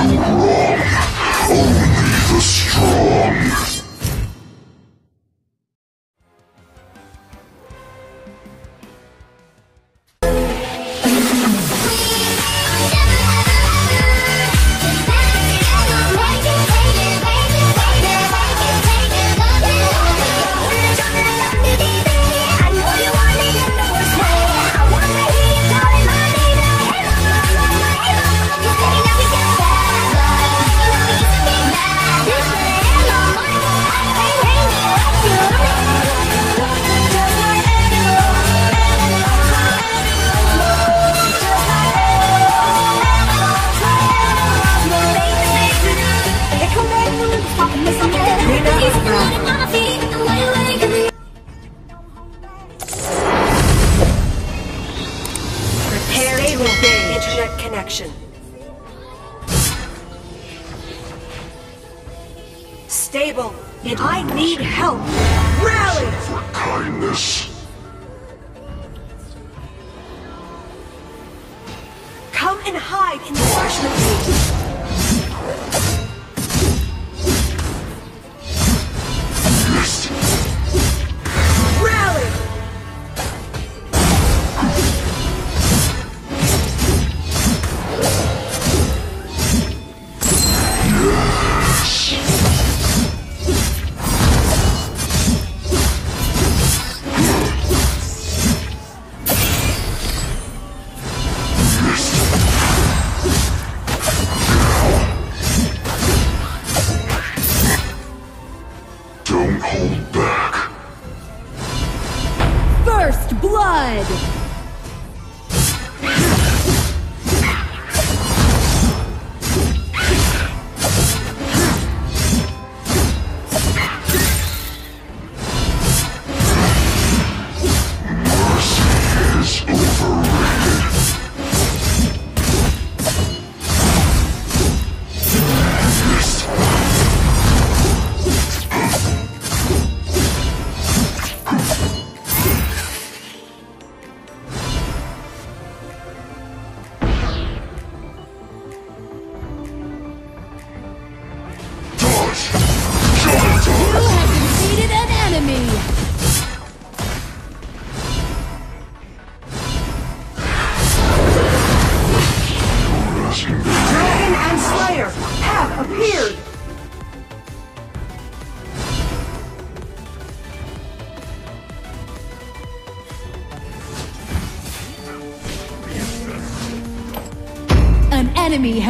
Wow.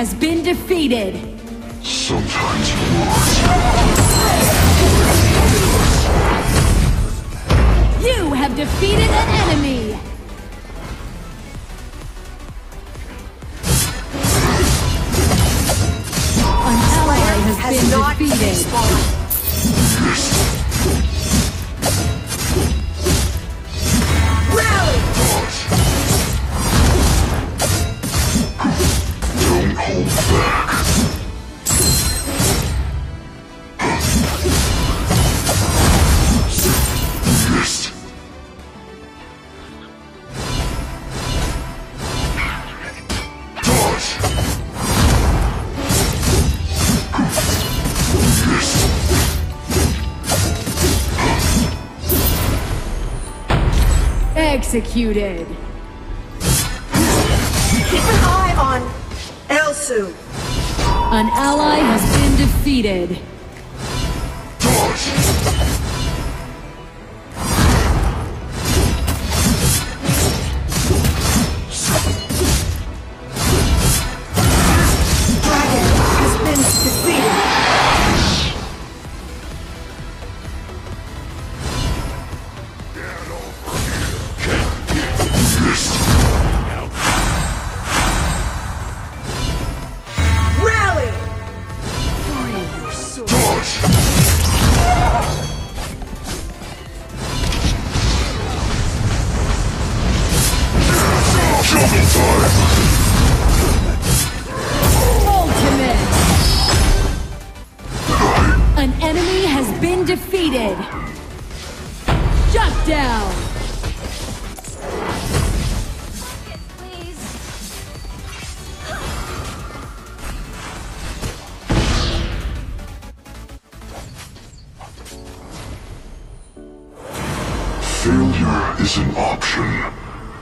has been defeated. Sometimes you have defeated an enemy! An ally has, has been defeated. Executed. Keep an eye on Elsu. An ally has been defeated. George.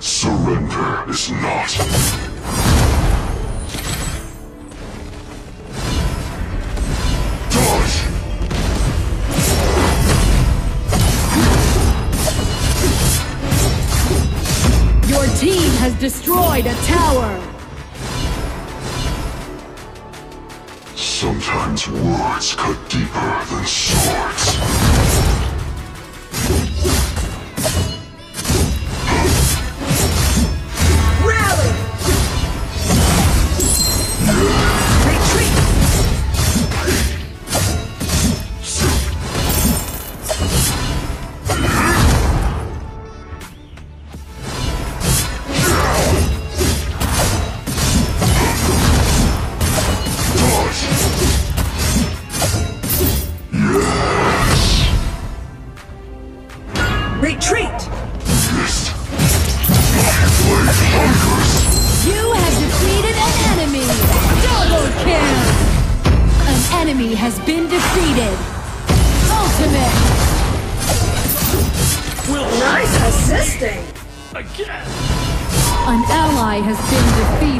Is an option. Surrender is not. Dodge! Your team has destroyed a tower. Sometimes words cut deeper than swords.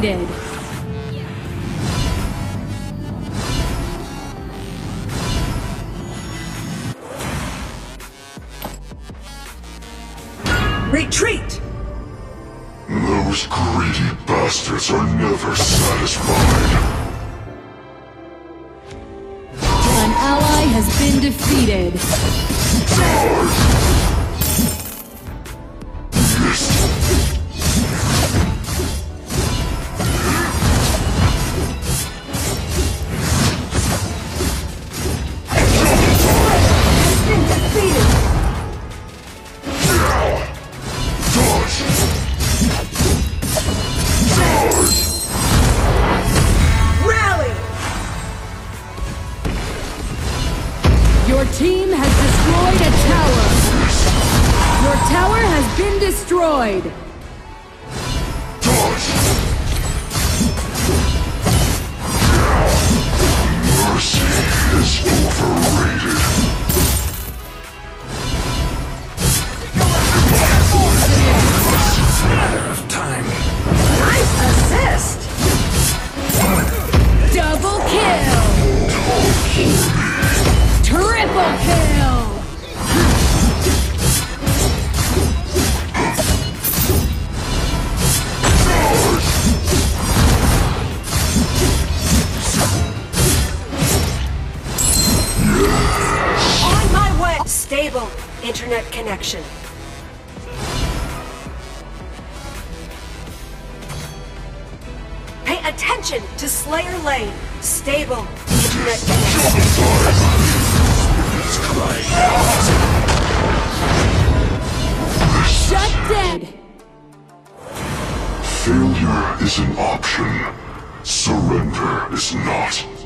Been. Retreat! Those greedy bastards are never satisfied. An ally has been defeated. Stable. Shut down. Failure is an option. Surrender is not.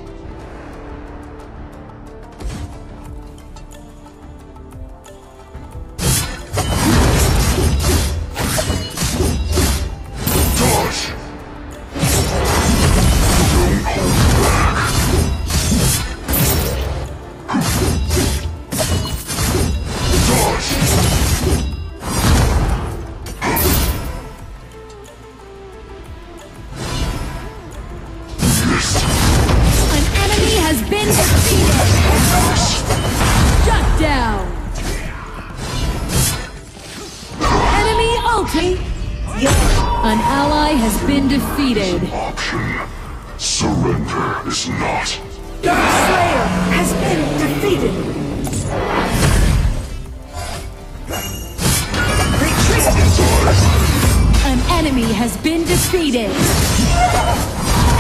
Been defeated. Option. Surrender is not. Dark Slayer has been defeated. Retreat! An enemy has been defeated.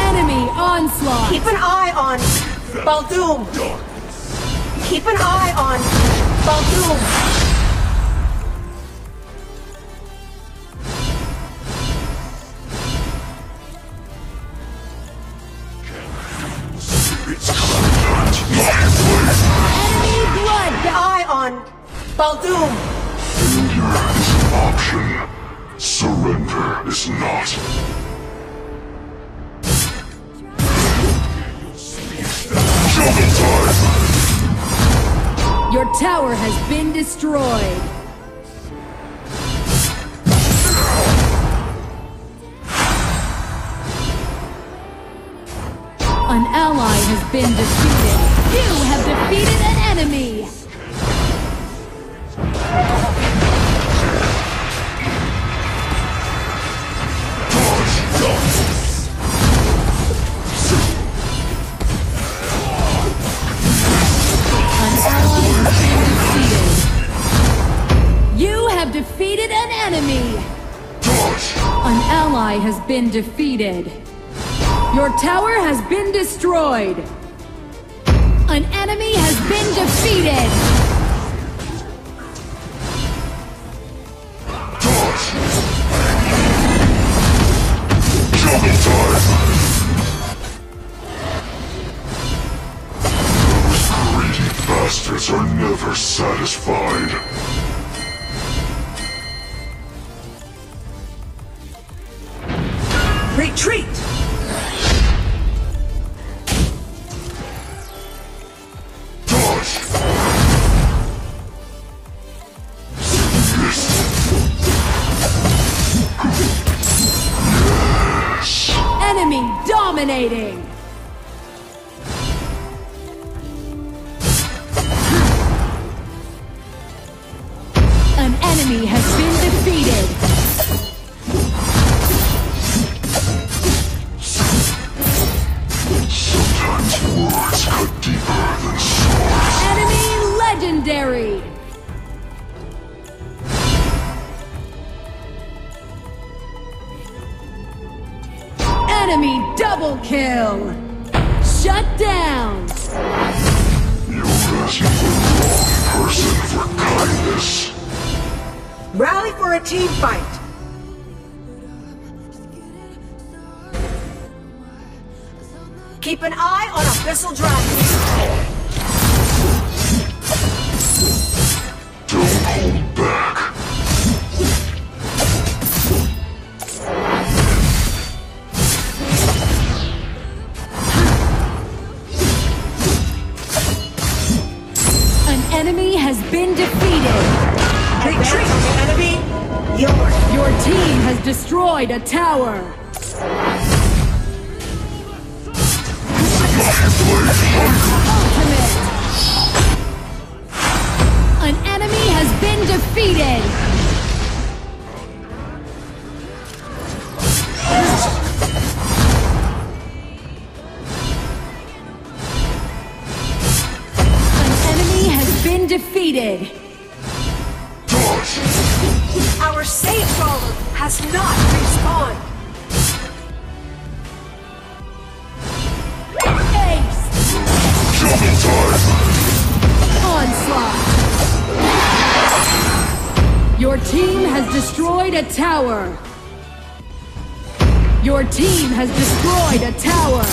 Enemy onslaught. Keep an eye on Baldum. Keep an eye on Baldum. Baldum! Is an option. Surrender is not. Shogun time! Your tower has been destroyed. An ally has been defeated. You have defeated been defeated. Your tower has been destroyed. An enemy has been defeated. Those greedy bastards are never satisfied. Dominating. Ultimate. An enemy has been defeated. An enemy has been defeated. Our Sage Golem has not destroyed a tower! Your team has destroyed a tower!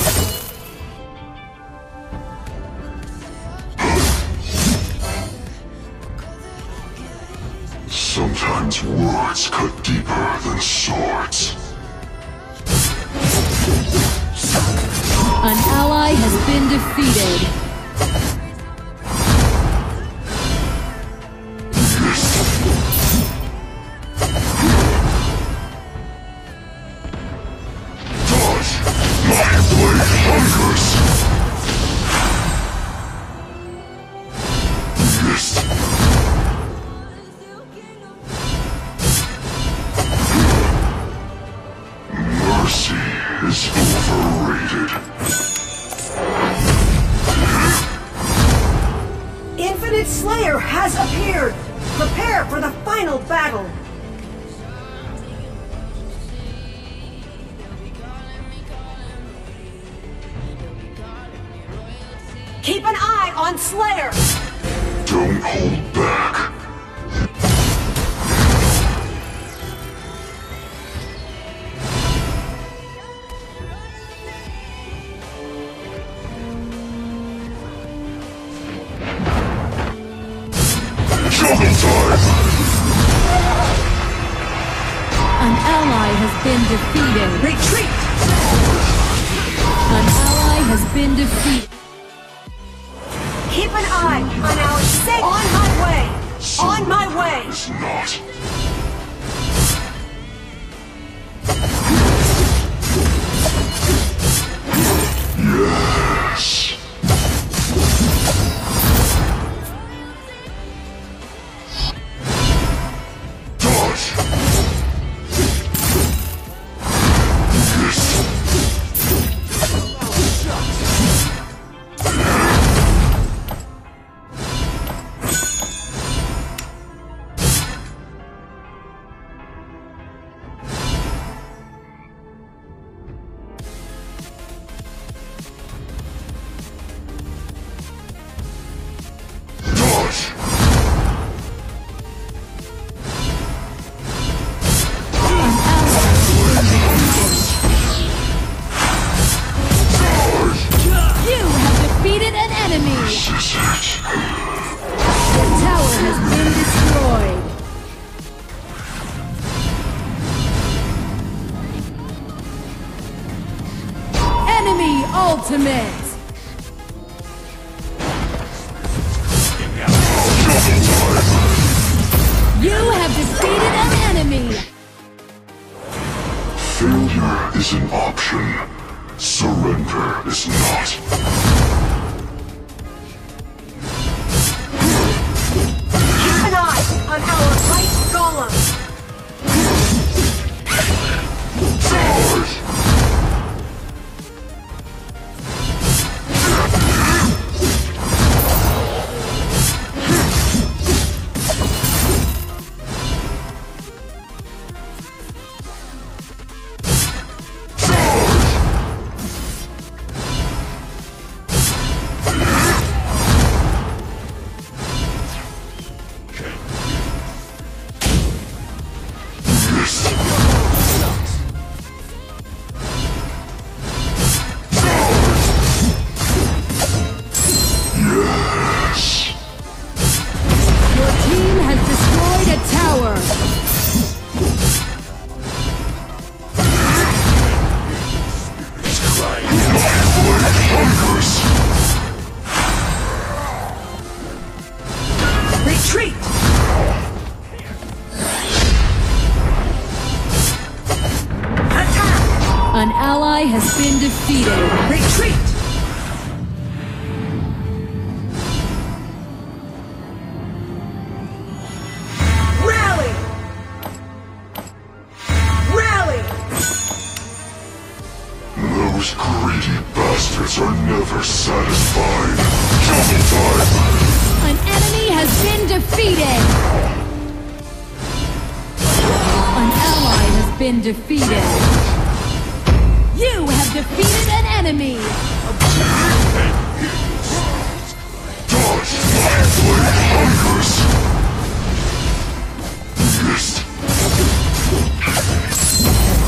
Sometimes words cut deeper than swords. An ally has been defeated. Final battle! Been defeated. Retreat! An ally has been defeated. Keep an eye on our Sage! On my way! On my way! Is not. Yes. ultimate. You have defeated an enemy. Failure is an option. Surrender is not. Has been defeated. Retreat. Rally. Rally. Those greedy bastards are never satisfied. Double time! An enemy has been defeated. An ally has been defeated. You have defeated an enemy.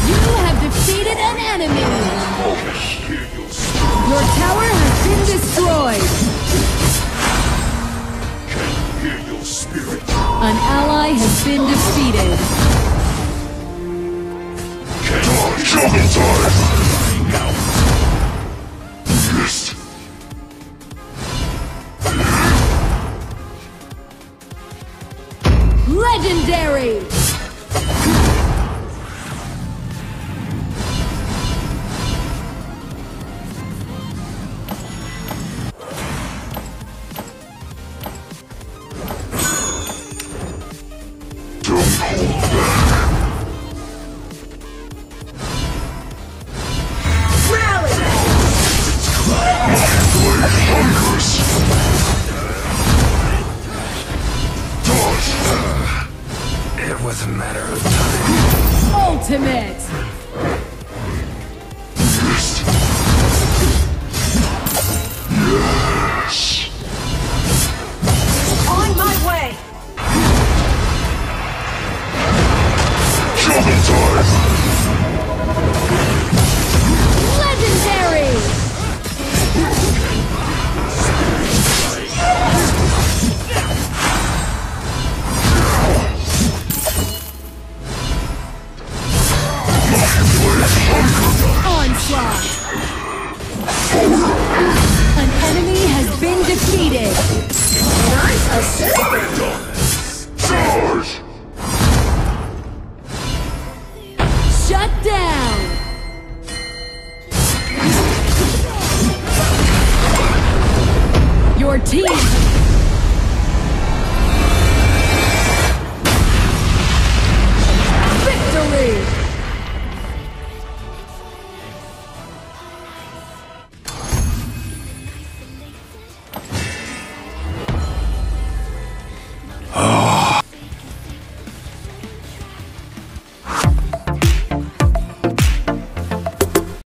You have defeated an enemy. Your tower has been destroyed. An ally has been defeated. Double time! Legendary. Time.